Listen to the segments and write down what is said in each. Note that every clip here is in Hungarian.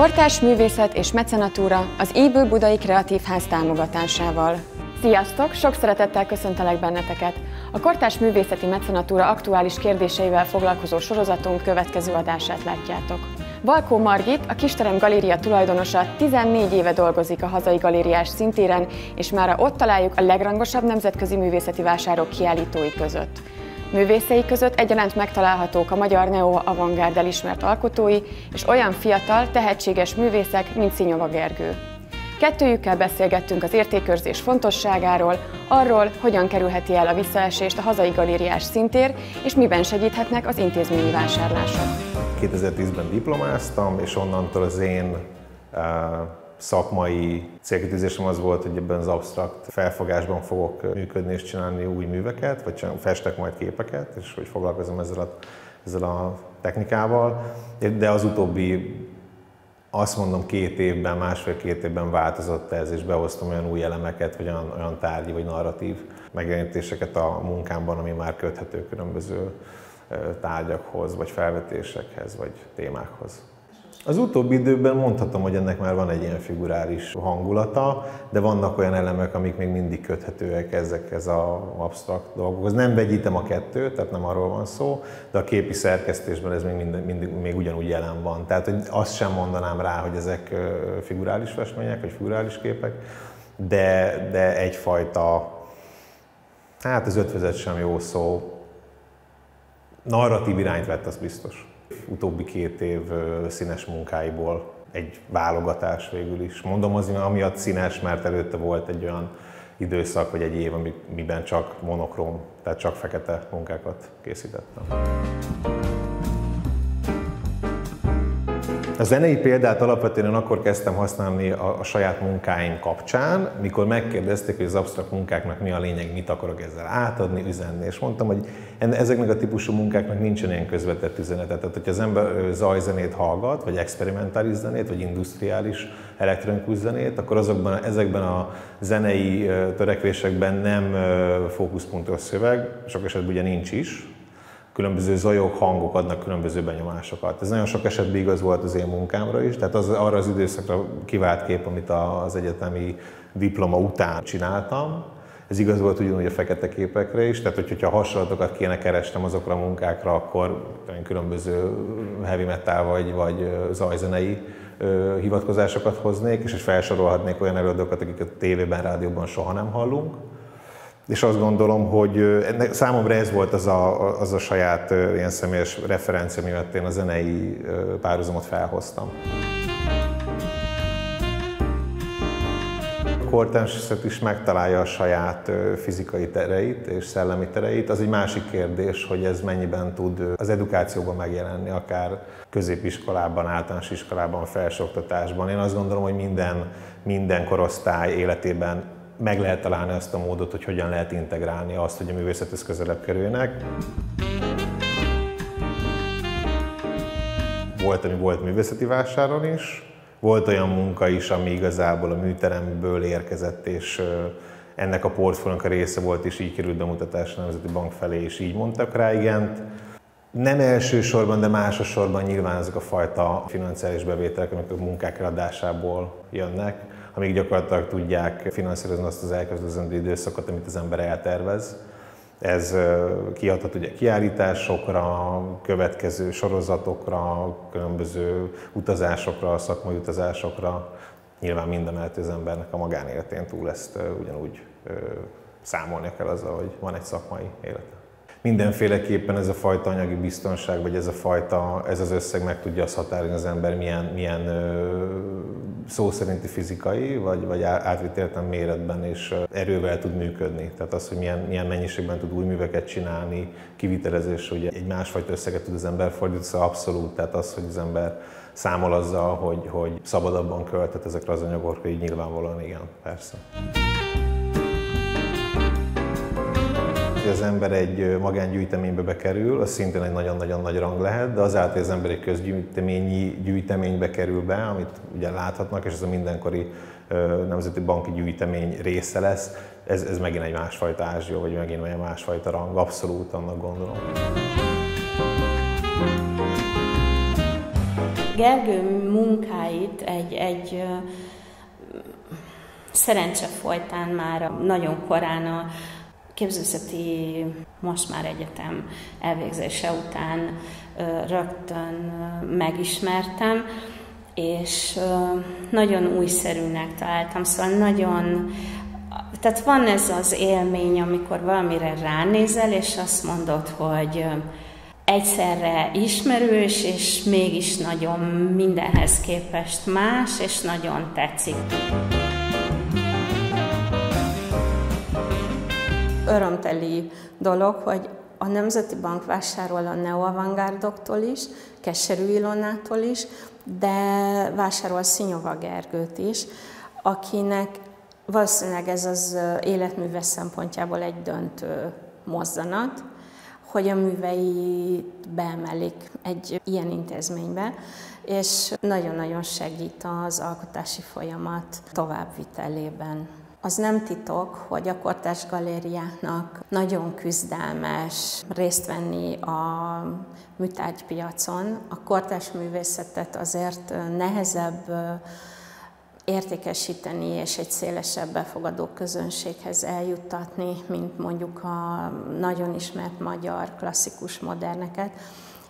Kortárs művészet és mecenatúra az Íbő Budai Kreatív Ház támogatásával. Sziasztok! Sok szeretettel köszöntelek benneteket! A Kortárs Művészeti Mecenatúra aktuális kérdéseivel foglalkozó sorozatunk következő adását látjátok. Valkó Margit, a Kisterem Galéria tulajdonosa 14 éve dolgozik a hazai galériás szintéren, és már ott találjuk a legrangosabb nemzetközi művészeti vásárok kiállítói között. Művészei között egyaránt megtalálhatók a magyar neo-avantgárd elismert alkotói és olyan fiatal, tehetséges művészek, mint Szinyova Gergő. Kettőjükkel beszélgettünk az értékőrzés fontosságáról, arról, hogyan kerülheti el a visszaesést a hazai galériás szintér, és miben segíthetnek az intézményi vásárlások. 2010-ben diplomáztam, és onnantól az én uh, szakmai célkitűzésem az volt, hogy ebben az absztrakt felfogásban fogok működni és csinálni új műveket, vagy festek majd képeket, és hogy foglalkozom ezzel a, ezzel a technikával. De az utóbbi azt mondom két évben, másfél-két évben változott ez, és behoztam olyan új elemeket, vagy olyan, olyan tárgyi, vagy narratív megjelenítéseket a munkámban, ami már köthető különböző tárgyakhoz, vagy felvetésekhez, vagy témákhoz. Az utóbbi időben mondhatom, hogy ennek már van egy ilyen figurális hangulata, de vannak olyan elemek, amik még mindig köthetőek ezekhez az absztrakt dolgokhoz. Nem vegyítem a kettőt, tehát nem arról van szó, de a képi szerkesztésben ez még, mindig, mindig, még ugyanúgy jelen van. Tehát hogy azt sem mondanám rá, hogy ezek figurális festmények, vagy figurális képek, de, de egyfajta, hát az ötvezet sem jó szó, narratív irányt vett, az biztos utóbbi két év színes munkáiból egy válogatás végül is. Mondom az, amiatt színes, mert előtte volt egy olyan időszak, vagy egy év, amiben csak monokróm, tehát csak fekete munkákat készítettem. A zenei példát alapvetően akkor kezdtem használni a, a saját munkáim kapcsán, mikor megkérdezték, hogy az absztrakt munkáknak mi a lényeg, mit akarok ezzel átadni, üzenni, és mondtam, hogy ezeknek a típusú munkáknak nincsen ilyen közvetett üzenete. Tehát, hogyha az ember zajzenét hallgat, vagy experimentális zenét, vagy industriális elektronikus zenét, akkor azokban, ezekben a zenei törekvésekben nem fókuszpontos szöveg, sok esetben ugye nincs is, különböző zajok, hangok adnak különböző benyomásokat. Ez nagyon sok esetben igaz volt az én munkámra is, tehát az, arra az időszakra kivált kép, amit az egyetemi diploma után csináltam, ez igaz volt ugyanúgy a fekete képekre is, tehát hogyha hasonlatokat kéne kerestem azokra a munkákra, akkor különböző heavy metal vagy, vagy zajzenei hivatkozásokat hoznék, és felsorolhatnék olyan előadókat, akiket tévében, rádióban soha nem hallunk és azt gondolom, hogy ennek, számomra ez volt az a, az a saját ilyen személyes referencia, miatt én a zenei párhuzamot felhoztam. Kortársat is megtalálja a saját fizikai tereit és szellemi tereit. Az egy másik kérdés, hogy ez mennyiben tud az edukációban megjelenni, akár középiskolában, általános iskolában, felsőoktatásban. Én azt gondolom, hogy minden, minden korosztály életében meg lehet találni azt a módot, hogy hogyan lehet integrálni azt, hogy a művészethez közelebb kerüljenek. Volt, ami volt művészeti vásáron is, volt olyan munka is, ami igazából a műteremből érkezett, és ennek a portfóliónak a része volt, és így került bemutatásra a Nemzeti Bank felé, és így mondtak rá igent. Nem elsősorban, de másosorban nyilván ezek a fajta financiális bevételek, amik a munkák eladásából jönnek amíg gyakorlatilag tudják finanszírozni azt az elkezdődő időszakot, amit az ember eltervez. Ez kiadhat ugye kiállításokra, következő sorozatokra, különböző utazásokra, szakmai utazásokra. Nyilván minden az embernek a magánéletén túl ezt ugyanúgy számolni kell azzal, hogy van egy szakmai élete mindenféleképpen ez a fajta anyagi biztonság, vagy ez a fajta, ez az összeg meg tudja azt határozni az ember, milyen, milyen szó szerinti fizikai, vagy, vagy átvitt méretben és erővel tud működni. Tehát az, hogy milyen, milyen mennyiségben tud új műveket csinálni, kivitelezés, ugye egy másfajta összeget tud az ember fordítani, szóval abszolút, tehát az, hogy az ember számol azzal, hogy, hogy szabadabban költet ezekre az anyagokra, így nyilvánvalóan igen, persze. Az ember egy magángyűjteménybe bekerül, az szintén egy nagyon-nagyon nagy rang lehet, de azáltal, hogy az ember egy közgyűjteményi gyűjteménybe kerül be, amit ugye láthatnak, és ez a mindenkori nemzeti banki gyűjtemény része lesz, ez, ez megint egy másfajta ázsió, vagy megint egy másfajta rang, abszolút annak gondolom. Gergő munkáit egy, egy szerencse folytán már nagyon korán a képzőszeti most már egyetem elvégzése után rögtön megismertem, és nagyon újszerűnek találtam, szóval nagyon tehát van ez az élmény, amikor valamire ránézel, és azt mondod, hogy egyszerre ismerős, és mégis nagyon mindenhez képest más, és nagyon tetszik. Örömteli dolog, hogy a Nemzeti Bank vásárol a neoavangárdoktól is, Keserű Ilonától is, de vásárol Szinyova Gergőt is, akinek valószínűleg ez az életműves szempontjából egy döntő mozzanat, hogy a műveit beemelik egy ilyen intézménybe, és nagyon-nagyon segít az alkotási folyamat továbbvitelében. Az nem titok, hogy a Kortás Galériának nagyon küzdelmes részt venni a műtárgypiacon. A kortás művészetet azért nehezebb értékesíteni és egy szélesebb befogadó közönséghez eljuttatni, mint mondjuk a nagyon ismert magyar klasszikus moderneket.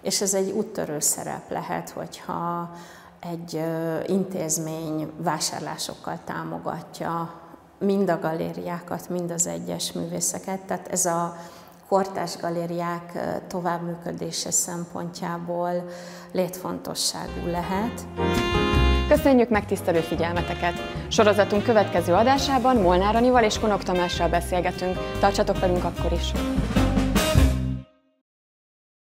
És ez egy úttörő szerep lehet, hogyha egy intézmény vásárlásokkal támogatja mind a galériákat, mind az egyes művészeket. Tehát ez a kortás galériák továbbműködése szempontjából létfontosságú lehet. Köszönjük megtisztelő figyelmeteket! Sorozatunk következő adásában Molnár Anival és Konok Tamással beszélgetünk. Tartsatok velünk akkor is!